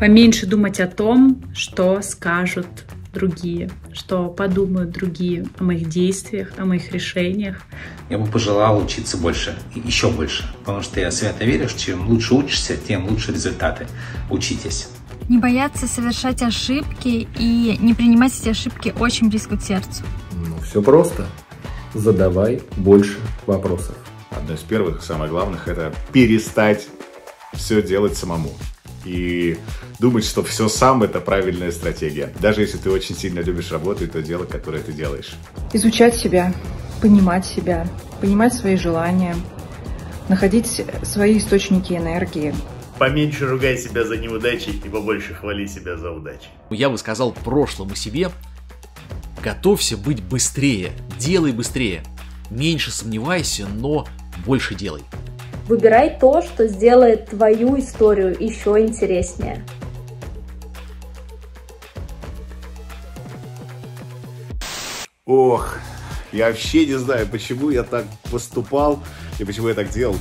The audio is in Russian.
Поменьше думать о том, что скажут другие, что подумают другие о моих действиях, о моих решениях. Я бы пожелал учиться больше, еще больше, потому что я свято верю, что чем лучше учишься, тем лучше результаты. Учитесь. Не бояться совершать ошибки и не принимать эти ошибки очень близко к сердцу. Ну, все просто. Задавай больше вопросов. Одно из первых, самое главное, это перестать все делать самому и думать, что все сам это правильная стратегия. Даже если ты очень сильно любишь работу и то дело, которое ты делаешь. Изучать себя, понимать себя, понимать свои желания, находить свои источники энергии. Поменьше ругай себя за неудачи и побольше хвали себя за удачи. Я бы сказал прошлому себе, готовься быть быстрее, делай быстрее. Меньше сомневайся, но больше делай. Выбирай то, что сделает твою историю еще интереснее. Ох, я вообще не знаю, почему я так поступал и почему я так делал.